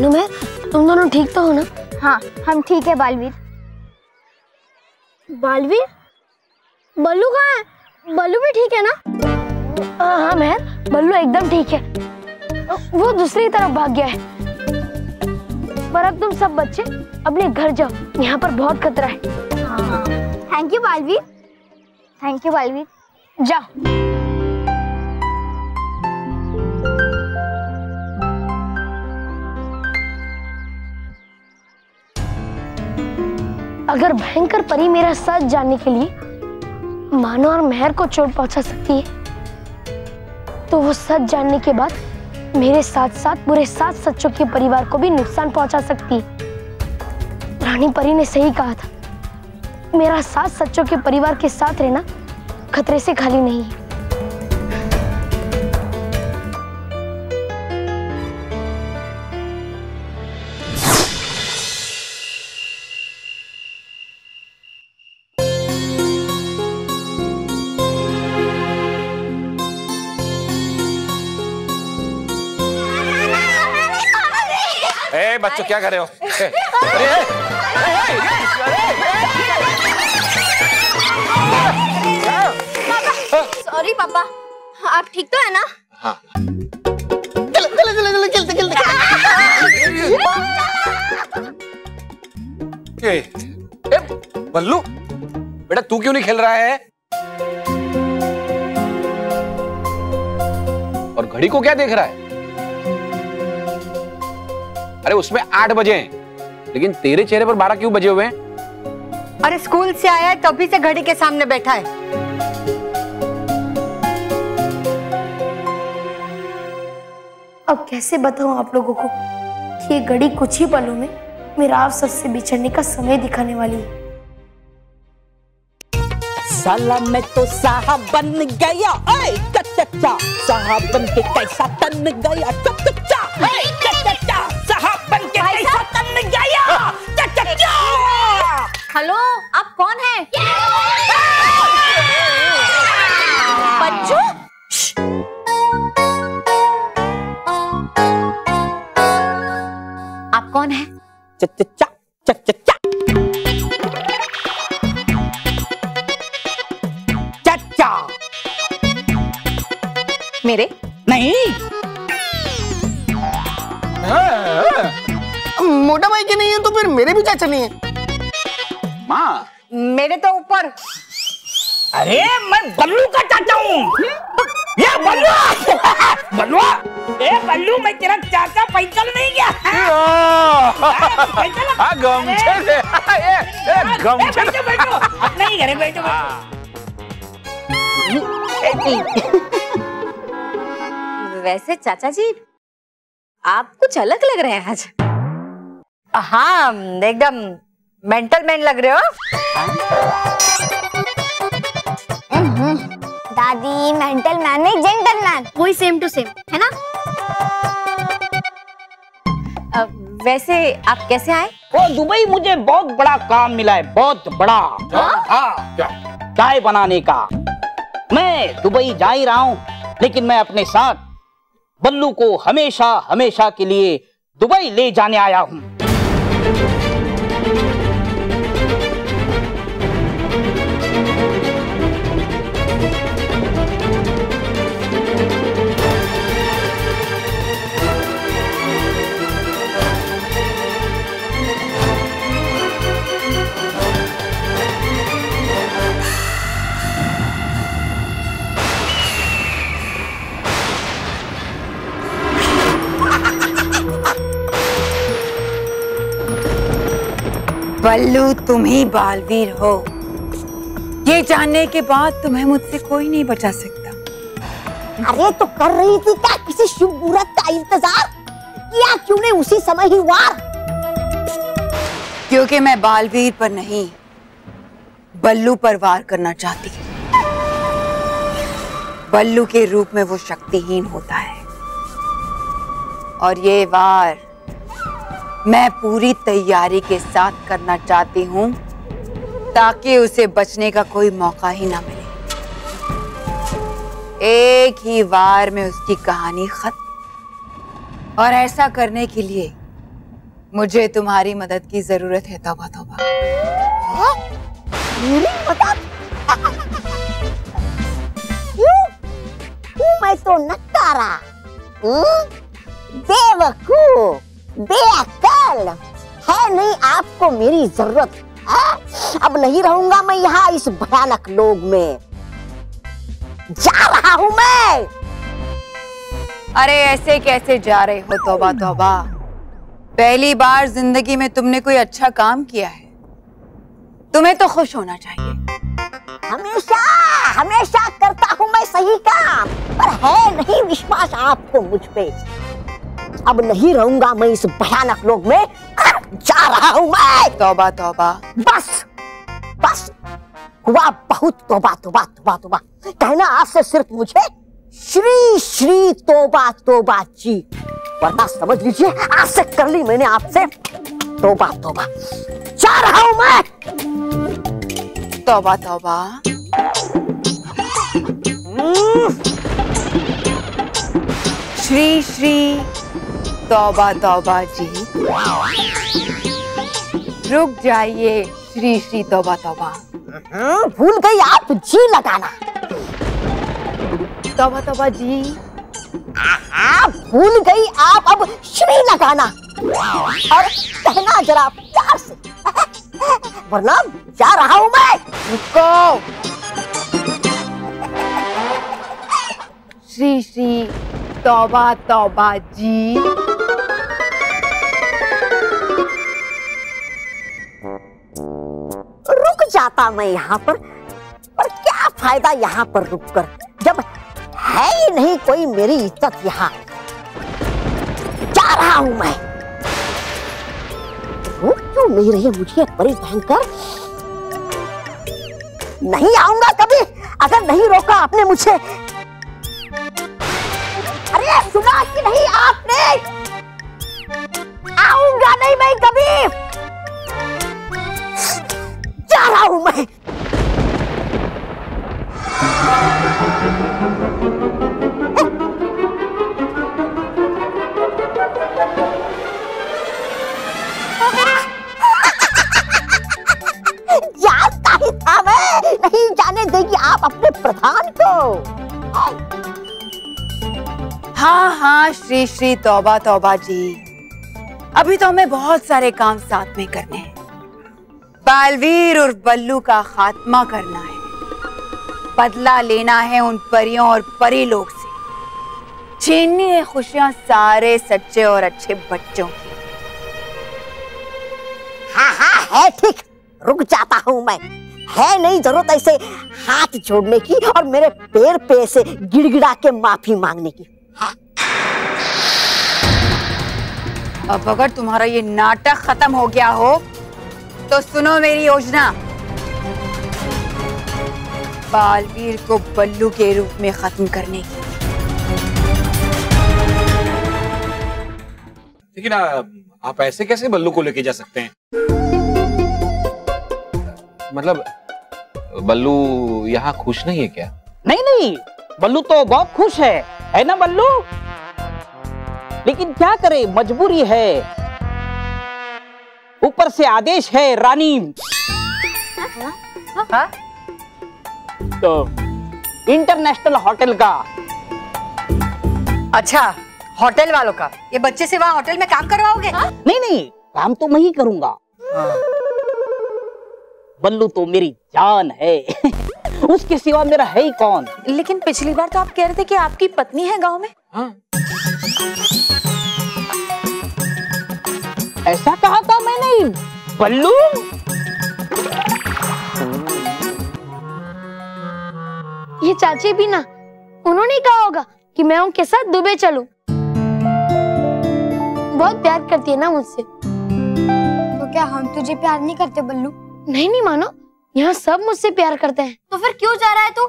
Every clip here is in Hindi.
भानु में? तुम दोनों ठीक तो हो ना? हाँ हम ठीक है बालवीर। बालवीर? बल्लू कहाँ है? बल्लू भी ठीक है ना? हाँ हाँ मेहर बल्लू एकदम ठीक है। वो दूसरी तरफ़ भाग गया है। पर अब तुम सब बच्चे अपने घर जाओ। यहाँ पर बहुत खतरा है। Thank you Balveer. Thank you Balveer. जाओ। अगर भयंकर परी मेरा साथ जानने के लिए मानो और मेहर को चोट पहुँचा सकती है तो वो सच जानने के बाद मेरे साथ साथ पूरे सात सच्चों के परिवार को भी नुकसान पहुँचा सकती है। रानी परी ने सही कहा था। मेरा साथ सच्चों के परिवार के साथ रहना खतरे से खाली नहीं है। बच्चों क्या कर रहे हो? सॉरी पापा। आप ठीक तो है ना? चलो चलो चलो चलो चलते चलते ए, ए, बल्लू बेटा तू क्यों नहीं खेल रहा है? और घड़ी को क्या देख रहा है? अरे उसमें आठ बजे हैं। लेकिन तेरे चेहरे पर बारह क्यों बजे हुए हैं? अरे स्कूल से आया है तभी से घड़ी के सामने बैठा है। अब कैसे बताऊँ आप लोगों को कि ये घड़ी कुछ ही पलों में मेरा आप सबसे बिछड़ने का समय दिखाने वाली है। साला मैं तो साहब बन गया। ऐ चचा साहब बन के कैसा तन गया। बन के कैसा तन गया। हेलो आप कौन है? बच्चों? आप कौन है? मेरे भी चाचा नहीं है? माँ। मेरे तो ऊपर। अरे मैं बल्लू का चाचा हूँ। ये बल्लू! बल्लू? ए बल्लू मैं तेरा चाचा पैदल नहीं गया। हाँ गमछे से। ए, ए, गमछे बैठो बैठो। अपना ही घर बैठो। वैसे चाचा जी आप कुछ अलग लग रहे हैं आज। हाँ एकदम मेंटल मैन लग रहे हो। दादी मेंटल मैन नहीं जेंटल मैन वही सेम टू सेम है ना? वैसे आप कैसे आए? वो दुबई मुझे बहुत बड़ा काम मिला है बहुत बड़ा। हाँ चाय बनाने का। मैं दुबई जा ही रहा हूँ लेकिन मैं अपने साथ बल्लू को हमेशा हमेशा के लिए दुबई ले जाने आया हूँ। बल्लू तुम ही बालवीर हो। ये जानने के बाद तुम्हें मुझसे कोई नहीं बचा सकता। अरे तो कर रही थी क्या? किसी शुभ मुहूर्त का इंतज़ार? किया क्यों नहीं? उसी समय ही वार क्योंकि मैं बालवीर पर नहीं बल्लू पर वार करना चाहती। बल्लू के रूप में वो शक्तिहीन होता है। और ये वार मैं पूरी तैयारी के साथ करना चाहती हूँ ताकि उसे बचने का कोई मौका ही ना मिले। एक ही वार में उसकी कहानी खत्म। और ऐसा करने के लिए मुझे तुम्हारी मदद की ज़रूरत है तौबा तौबा क्यों मैं तो नकारा? हम्म? बेवकूफ़। बेअकल है नहीं आपको मेरी ज़रूरत हाँ? अब नहीं रहूँगा मैं यहाँ इस भयानक लोग में। जा रहा हूँ मैं। अरे ऐसे कैसे जा रहे हो? तोबा तोबा। पहली बार ज़िंदगी में तुमने कोई अच्छा काम किया है। तुम्हें तो खुश होना चाहिए। हमेशा हमेशा करता हूँ मैं सही काम। पर है नहीं विश्वास आपको मुझ पे। अब नहीं रहूँगा मैं इस भयानक लोग में। जा रहा हूँ मैं। तौबा तौबा। बस बस। हुआ बहुत तोबा तोबा तोबा तोबा। कहना आज से सिर्फ़ मुझे श्री श्री तोबा तोबा जी। वरना समझ लीजिए आज से कर ली मैंने आपसे। तोबा तोबा। जा रहा हूँ मैं। तौबा तौबा। श्री श्री। तौबा तौबा जी। रुक जाइए श्री श्री तौबा तौबा। हम्म, भूल गई आप जी लगाना। तौबा तौबा जी। आप भूल गई आप अब श्री लगाना। और कहना जरा प्यार से। वरना जा रहा हूँ मैं। रुको। श्री श्री तौबा तौबा जी। जाता मैं यहाँ पर? पर क्या फ़ायदा यहाँ पर रुककर, जब है ही नहीं कोई मेरी इज़्ज़त यहाँ? जा रहा हूँ मैं। रुक क्यों नहीं रही मुझे बड़ी भयंकर नहीं आऊँगा कभी। अगर नहीं रोका आपने मुझे। अरे, सुना कि नहीं आपने? आऊँगा नहीं मैं कभी। रहा हूँ मैं था मैं नहीं जाने देगी आप अपने प्रधान को। हाँ हाँ श्री श्री तौबा तौबा जी। अभी तो हमें बहुत सारे काम साथ में करने हैं। बालवीर और बल्लू का खात्मा करना है। बदला लेना है उन परियों और परी लोग से। छीननी है खुशियाँ सारे सच्चे और अच्छे बच्चों की। हाँ हाँ है ठीक। रुक जाता हूँ मैं। है नहीं ज़रूरत ऐसे हाथ जोड़ने की और मेरे पैर पे से गिड़गिड़ा के माफ़ी मांगने की। अब अगर तुम्हारा ये नाटक खत्म हो गया हो तो सुनो मेरी योजना। बालवीर को बल्लू के रूप में खत्म करने की। लेकिन आप ऐसे कैसे बल्लू को लेके जा सकते हैं? मतलब बल्लू यहाँ खुश नहीं है क्या? नहीं नहीं बल्लू तो बहुत खुश है। है ना बल्लू? लेकिन क्या करे मजबूरी है। ऊपर से आदेश है रानी। तो इंटरनेशनल होटल का। अच्छा होटल वालों का। ये बच्चे से वहाँ होटल में काम करवाओगे? नहीं नहीं काम तो मैं ही करूँगा। बल्लू तो मेरी जान है। उसके सिवा मेरा है ही कौन? लेकिन पिछली बार तो आप कह रहे थे कि आपकी पत्नी है गाँव में। हाँ। ऐसा कहा था मैंने? बल्लू ये चाची भी ना उन्होंने कहा होगा कि मैं उनके साथ दुबई चलूँ। बहुत प्यार करती है ना मुझसे। तो क्या हम तुझे प्यार नहीं करते बल्लू नहीं नहीं मानो यहाँ सब मुझसे प्यार करते हैं। तो फिर क्यों जा रहा है तू?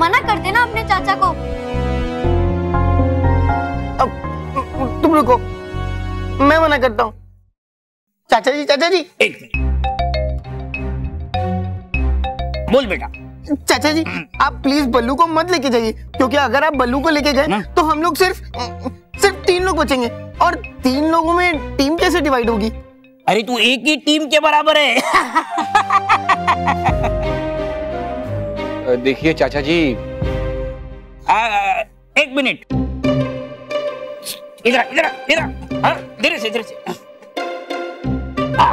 मना कर देना अपने चाचा को। अब तुम रुको। मैं मना करता हूँ। चाचा जी चाचा जी। एक मिनट। बोल बेटा। चाचा जी आप प्लीज़ बल्लू को मत लेके जाइए क्योंकि अगर आप बल्लू को लेके गए तो हम लोग सिर्फ़ सिर्फ़ तीन लोग बचेंगे और तीन लोगों में टीम कैसे डिवाइड होगी? अरे तू एक ही टीम के बराबर है। देखिए चाचा जी। आ, एक मिनट। इधर इधर इधर हाँ, धीरे से धीरे से। आ,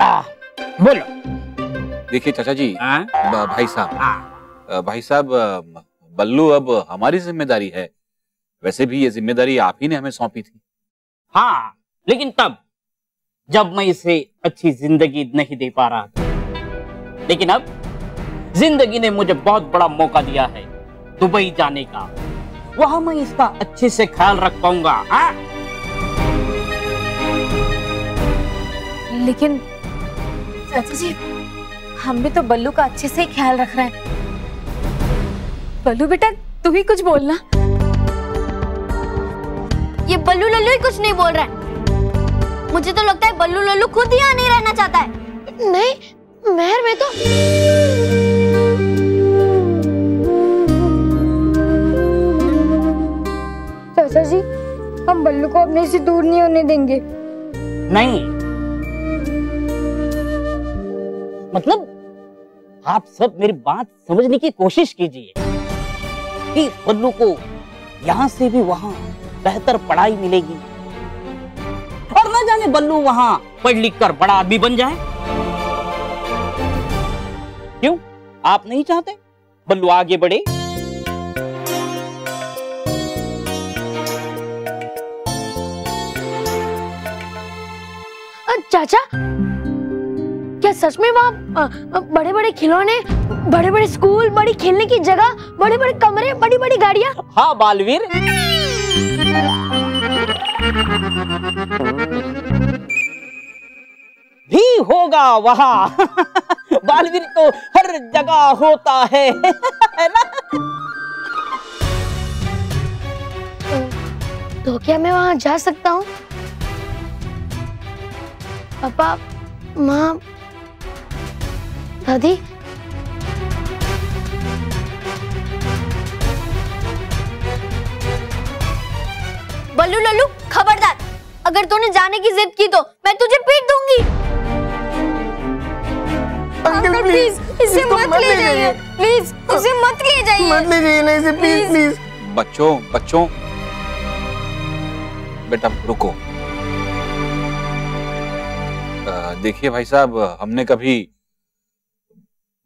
आ, बोलो। देखिए चाचा जी हाँ? भाई साहब। भाई साहब बल्लू अब हमारी ज़िम्मेदारी है। वैसे भी ये ज़िम्मेदारी आप ही ने हमें सौंपी थी। हाँ लेकिन तब जब मैं इसे अच्छी ज़िंदगी नहीं दे पा रहा था। लेकिन अब ज़िंदगी ने मुझे बहुत बड़ा मौका दिया है दुबई जाने का। वहाँ मैं इसका अच्छे से ख्याल रख पाऊँगा हाँ? लेकिन चाचा जी हम भी तो बल्लू का अच्छे से ही ख्याल रख रहे हैं। बल्लू बेटा तू ही कुछ बोलना। ये बल्लू लल्लू ही कुछ नहीं बोल रहा है। मुझे तो लगता है बल्लू लल्लू खुद यहाँ नहीं रहना चाहता है। नहीं मेहर में तो चाचा जी, हम बल्लू को अपने से दूर नहीं होने देंगे। नहीं। मतलब आप सब मेरी बात समझने की कोशिश कीजिए कि बल्लू को यहाँ से भी वहाँ बेहतर पढ़ाई मिलेगी। और न जाने बल्लू वहाँ पढ़ लिख कर बड़ा आदमी बन जाए। क्यों? आप नहीं चाहते? बल्लू आगे बढ़े। चाचा? क्या सच में वहाँ बड़े बड़े खिलौने बड़े बड़े स्कूल बड़ी खेलने की जगह बड़े बड़े कमरे बड़ी बड़ी गाड़ियाँ? हाँ बालवीर। भी होगा वहाँ। बालवीर तो हर जगह होता है। है ना? तो क्या मैं वहाँ जा सकता हूँ? पापा माँ दादी। बल्लू लल्लू खबरदार। अगर तूने जाने की जिद की तो मैं तुझे पीट दूँगी। अंकल प्लीज़ इसे मत ले जाइए। प्लीज़ इसे मत ले जाइए। मत ले जाइए ना इसे प्लीज़ प्लीज़ बच्चों बच्चों। बेटा रुको। देखिए भाई साहब, हमने कभी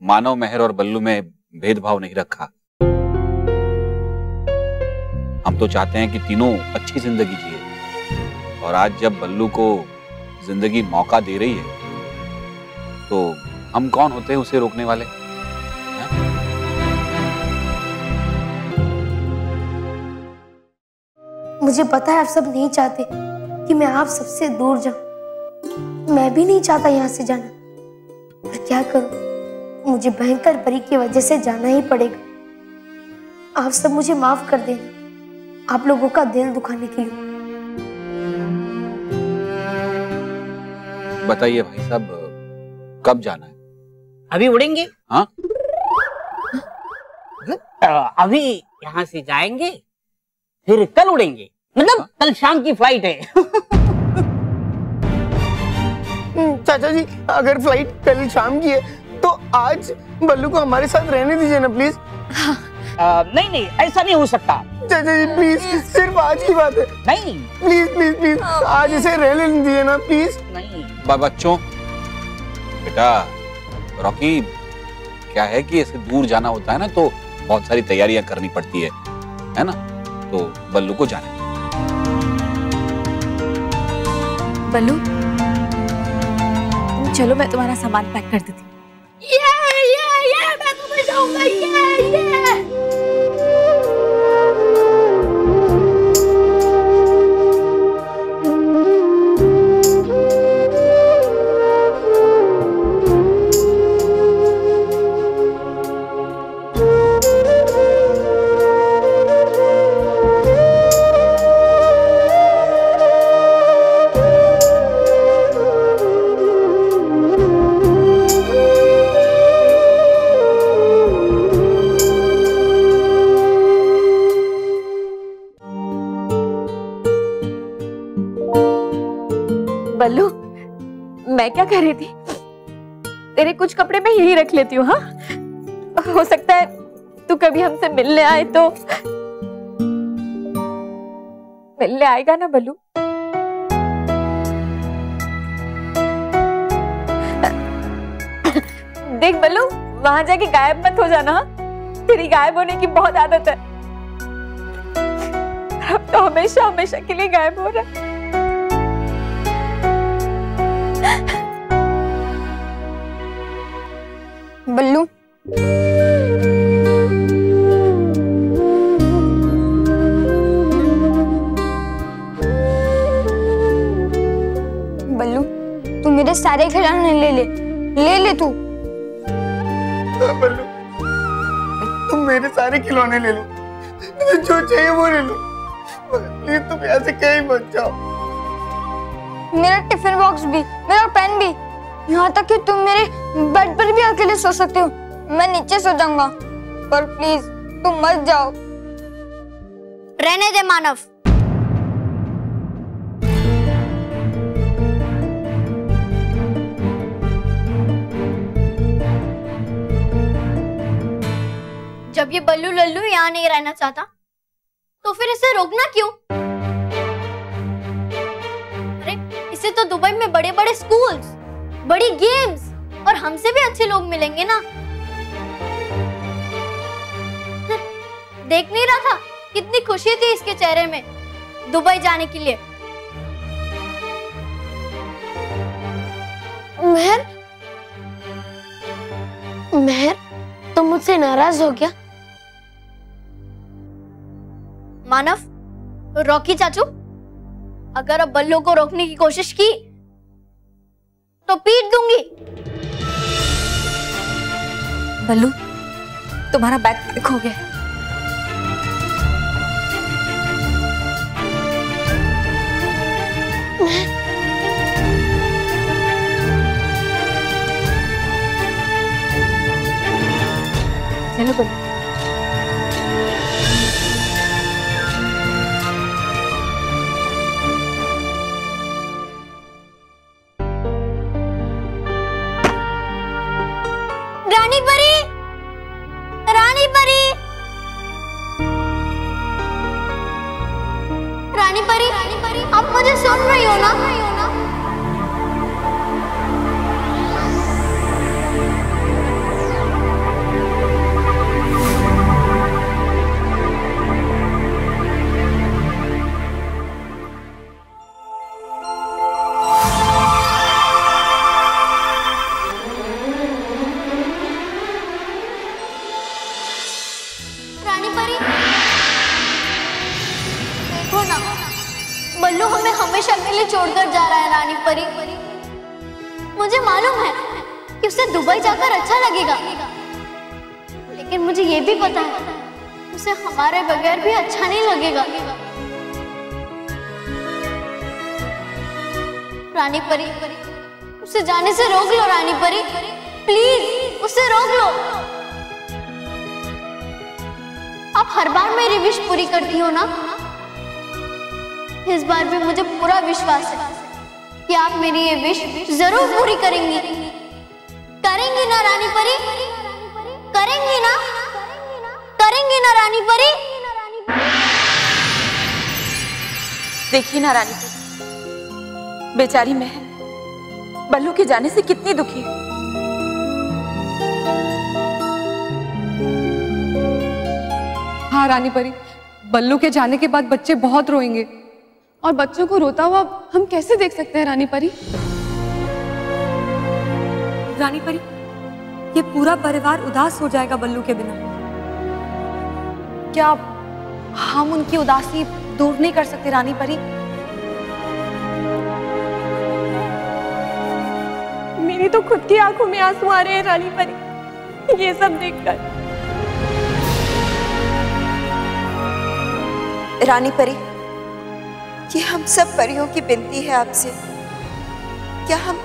मानव मेहर और बल्लू में भेदभाव नहीं रखा। हम तो चाहते हैं कि तीनों अच्छी ज़िंदगी जिए। और आज जब बल्लू को ज़िंदगी मौका दे रही है तो हम कौन होते हैं उसे रोकने वाले? मुझे पता है आप सब नहीं चाहते कि मैं आप सबसे दूर जाऊँ। मैं भी नहीं चाहता यहाँ से जाना। पर क्या करूँ? मुझे भयंकर परी की वजह से जाना ही पड़ेगा। आप सब मुझे माफ़ कर देना। आप लोगों का दिल दुखाने के लिए। बताइए भाई साहब कब जाना है? अभी उड़ेंगे? हाँ? अभी यहाँ से जाएँगे फिर कल उड़ेंगे। मतलब कल शाम की फ़्लाइट है। चाचा जी अगर फ़्लाइट कल शाम की है तो आज बल्लू को हमारे साथ रहने दीजिए ना प्लीज़ अ, नहीं नहीं ऐसा नहीं हो सकता। चाचा जी प्लीज़ सिर्फ़ आज की बात है। नहीं। प्लीज़ प्लीज़ प्लीज़ आज इसे रहने दीजिए ना प्लीज़ नहीं। बच्चों बेटा रॉकी क्या है कि ऐसे दूर जाना होता है ना तो बहुत सारी तैयारियाँ करनी पड़ती है है ना? तो बल्लू को जाने बल्लू चलो, मैं तुम्हारा सामान पैक कर देती हूँ। ये ये ये मैं तुम्हें ये ये कर रही थी? तेरे कुछ कपड़े मैं यही रख लेती हूँ हाँ? हो सकता है तू कभी हमसे मिलने आए तो। मिलने आएगा ना बलू देख बल्लू, वहाँ जाके गायब मत हो जाना हाँ? तेरी गायब होने की बहुत आदत है। अब तो हमेशा हमेशा के लिए गायब हो रहा है। बल्लू। बल्लू तू मेरे सारे खिलौने ले ले। ले ले तू। हाँ, बल्लू। तुम मेरे सारे खिलौने ले लो। तुम्हें जो चाहिए वो ले लो। प्लीज़ तुम यहाँ से कहीं मत जाओ। मेरा टिफ़िन बॉक्स भी मेरा पेन भी। यहाँ तक कि तुम मेरे बेड पर भी अकेले सो सकते हो। मैं नीचे सो जाऊँगा, पर प्लीज़ तुम मत जाओ। रहने दे मानव। जब ये बल्लू लल्लू यहाँ नहीं रहना चाहता तो फिर इसे रोकना क्यों? अरे, इसे तो दुबई में बड़े बड़े स्कूल्स बड़ी गेम्स और हमसे भी अच्छे लोग मिलेंगे ना? देख नहीं रहा था कितनी खुशी थी इसके चेहरे में दुबई जाने के लिए। मेहर मेहर तुम मुझसे नाराज़ हो गया? मानव रॉकी चाचू अगर अब बल्लू को रोकने की कोशिश की तो पीट दूँगी। बल्लू तुम्हारा बैग पैक हो गया। चलो बल्लू। लगेगा। रानी परी, उसे जाने से रोक लो रानी परी। प्लीज़, उसे रोक लो। आप हर बार मेरी विश पूरी करती हो ना? इस बार भी मुझे पूरा विश्वास है कि आप मेरी ये विश ज़रूर पूरी करेंगी। करेंगी ना रानी परी? करेंगी ना? करेंगी ना रानी परी? देखिए ना रानी बेचारी मैं बल्लू के जाने से कितनी दुखी है। हाँ रानी परी बल्लू के जाने के बाद बच्चे बहुत रोएँगे। और बच्चों को रोता हुआ हम कैसे देख सकते हैं रानी परी? रानी परी ये पूरा परिवार उदास हो जाएगा बल्लू के बिना। क्या हम उनकी उदासी दूर नहीं कर सकते रानी परी। मेरी तो खुद की आँखों में आँसू आ रहे हैं रानी परी। ये सब देखकर। रानी परी ये हम सब परियों की बिनती है आपसे। क्या हम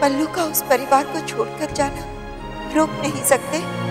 पल्लू का उस परिवार को छोड़कर जाना रोक नहीं सकते?